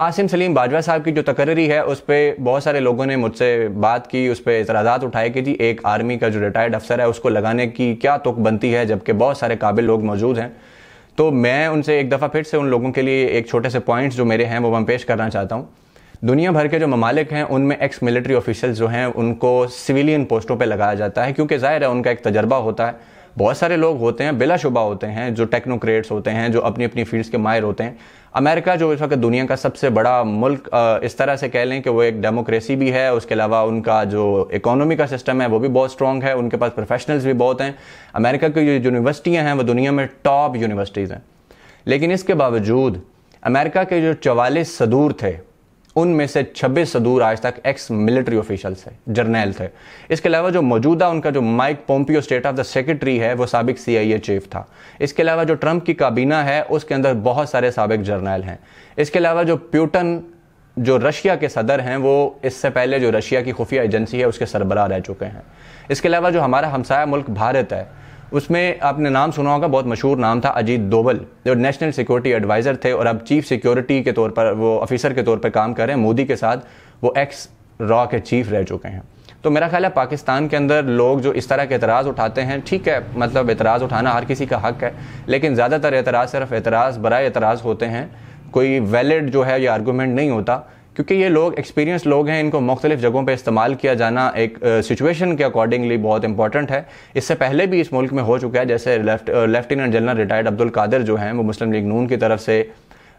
آسم سلیم باجوہ صاحب کی جو تقرری ہے، اس پہ بہت سارے لوگوں نے مجھ سے بات کی، اس پہ اعتراضات اٹھائے کہ جی ایک آرمی کا جو ریٹائرڈ افسر ہے، اس کو لگانے کی کیا تک بنتی ہے، جبکہ بہت سارے قابل لوگ موجود ہیں۔ تو میں ان سے ایک دفعہ پھر سے ان لوگوں کے لیے ایک چھوٹے سے پوائنٹس جو میرے ہیں، وہ میں پیش کرنا چاہتا ہوں۔ دنیا بھر کے جو ممالک ہیں، ان میں ایکس ملٹری آفیشل جو ہیں، ان کو سویلین پوسٹوں پہ لگایا جاتا ہے، کیونکہ ظاہر ہے، ان کا ایک تجربہ ہوتا ہے۔ بہت سارے لوگ ہوتے ہیں، بلا شبہ ہوتے ہیں، جو ٹیکنوکریٹس ہوتے ہیں، جو اپنی اپنی فیلڈز کے ماہر ہوتے ہیں۔ امریکہ جو اس وقت دنیا کا سب سے بڑا ملک اس طرح سے کہہ لیں کہ وہ ایک ڈیموکریسی بھی ہے، اس کے علاوہ ان کا جو اکانومی کا سسٹم ہے وہ بھی بہت سٹرونگ ہے، ان کے پاس پروفیشنلز بھی بہت ہیں۔ امریکہ کی جو یونیورسٹیاں ہیں، وہ دنیا میں ٹاپ یونیورسٹیز ہیں۔ لیکن اس کے باوجود امریکہ کے جو چوالیس صدور تھے ان میں سے چھبیس صدور آج تک ایکس ملٹری آفیشل تھے، جرنیل تھے۔ اس کے علاوہ جو موجودہ ان کا جو Mike Pompeo state of the secretary ہے، وہ سابق سی آئی اے چیف تھا۔ اس کے علاوہ جو ٹرمپ کی کابینہ ہے، اس کے اندر بہت سارے سابق جرنیل ہیں۔ اس کے علاوہ جو پیوٹن، جو رشیا کے صدر ہیں، وہ اس سے پہلے جو رشیا کی خفیہ ایجنسی ہے، اس کے سربراہ رہ چکے ہیں۔ اس کے علاوہ جو ہمارا ہمسایہ ملک بھارت ہے اس میں آپ نے نام سنا ہوگا، بہت مشہور نام تھا اجیت دوبل جو نیشنل سیکورٹی ایڈوائزر تھے اور اب چیف سیکورٹی کے طور پر، وہ افیسر کے طور پر کام کر رہے ہیں۔ مودی کے ساتھ وہ ایکس را کے چیف رہ چکے ہیں۔ تو میرا خیال ہے پاکستان کے اندر لوگ جو اس طرح کے اعتراض اٹھاتے ہیں، ٹھیک ہے مطلب اعتراض اٹھانا ہر کسی کا حق ہے، لیکن زیادہ تر اعتراض صرف اعتراض، برائے اعتراض ہوتے ہیں۔ کوئی ویلڈ جو ہے یہ آرگومنٹ نہیں ہوتا۔ کیونکہ یہ لوگ ایکسپیرینس لوگ ہیں، ان کو مختلف جگہوں پہ استعمال کیا جانا ایک سچویشن کے اکارڈنگلی بہت امپورٹنٹ ہے۔ اس سے پہلے بھی اس ملک میں ہو چکا ہے، جیسے لیفٹیننٹ جنرل ریٹائرڈ عبد القادر جو ہیں، وہ مسلم لیگ نون کی طرف سے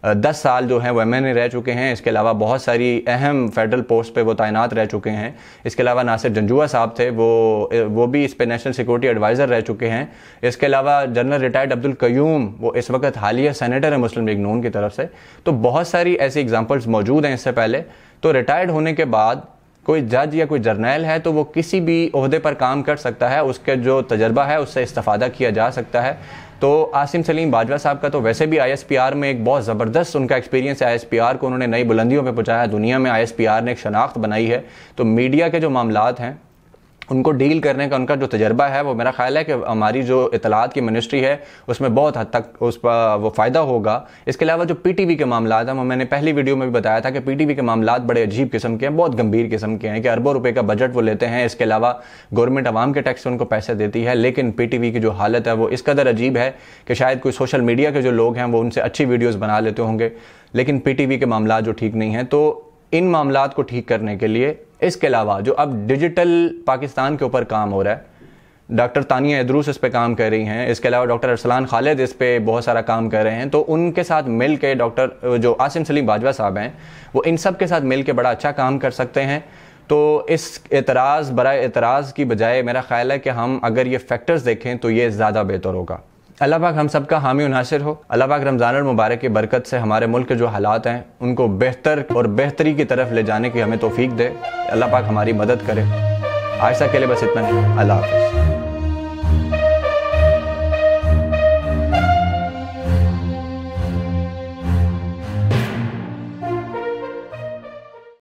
دس سال جو ہیں وہ ایم این اے رہ چکے ہیں۔ اس کے علاوہ بہت ساری اہم فیڈرل پوسٹ پہ وہ تعینات رہ چکے ہیں۔ اس کے علاوہ ناصر جنجوا صاحب تھے، وہ وہ بھی اس پہ نیشنل سیکورٹی ایڈوائزر رہ چکے ہیں۔ اس کے علاوہ جنرل ریٹائرڈ عبد القیوم، وہ اس وقت حالیہ سینیٹر ہے مسلم لیگ نون کی طرف سے۔ تو بہت ساری ایسی اگزامپلس موجود ہیں اس سے پہلے۔ تو ریٹائرڈ ہونے کے بعد کوئی جج یا کوئی جرنیل ہے تو وہ کسی بھی عہدے پر کام کر سکتا ہے۔ اس کے جو تجربہ ہے، اس سے استفادہ کیا جا سکتا ہے۔ تو آسم سلیم باجوہ صاحب کا تو ویسے بھی آئی ایس پی آر میں ایک بہت زبردست ان کا ایکسپیرینس ہے. آئی ایس پی آر کو انہوں نے نئی بلندیوں پہ پہنچایا دنیا میں آئی ایس پی آر نے ایک شناخت بنائی ہے. تو میڈیا کے جو معاملات ہیں ان کو ڈیل کرنے کا ان کا جو تجربہ ہے، وہ میرا خیال ہے کہ ہماری جو اطلاعات کی منسٹری ہے، اس میں بہت حد تک اس پر وہ فائدہ ہوگا۔ اس کے علاوہ جو پی ٹی وی کے معاملات ہیں، وہ میں نے پہلی ویڈیو میں بھی بتایا تھا کہ پی ٹی وی کے معاملات بڑے عجیب قسم کے ہیں، بہت گمبھیر قسم کے ہیں کہ اربوں روپے کا بجٹ وہ لیتے ہیں۔ اس کے علاوہ گورنمنٹ عوام کے ٹیکس سے ان کو پیسے دیتی ہے، لیکن پی ٹی وی کی جو حالت ہے، وہ اس قدر عجیب ہے کہ شاید کوئی سوشل میڈیا کے جو لوگ ہیں، وہ ان سے اچھی ویڈیوز بنا لیتے ہوں گے۔ لیکن پی ٹی وی کے معاملات جو ٹھیک نہیں ہیں، تو ان معاملات کو ٹھیک کرنے کے لیے اس کے علاوہ جو اب ڈیجیٹل پاکستان کے اوپر کام ہو رہا ہے، ڈاکٹر تانیہ ادروس اس پہ کام کر رہی ہیں، اس کے علاوہ ڈاکٹر ارسلان خالد اس پہ بہت سارا کام کر رہے ہیں، تو ان کے ساتھ مل کے ڈاکٹر، جو آسم سلیم باجوہ صاحب ہیں، وہ ان سب کے ساتھ مل کے بڑا اچھا کام کر سکتے ہیں۔ تو اس اعتراض، برائے اعتراض کی بجائے میرا خیال ہے کہ ہم اگر یہ فیکٹرز دیکھیں تو یہ زیادہ بہتر ہوگا۔ اللہ پاک ہم سب کا حامی و ناصر ہو۔ اللہ پاک رمضان المبارک کی برکت سے ہمارے ملک کے جو حالات ہیں، ان کو بہتر اور بہتری کی طرف لے جانے کی ہمیں توفیق دے۔ اللہ پاک ہماری مدد کرے۔ آج تک کے لیے بس اتنا نہیں اللہ حافظ۔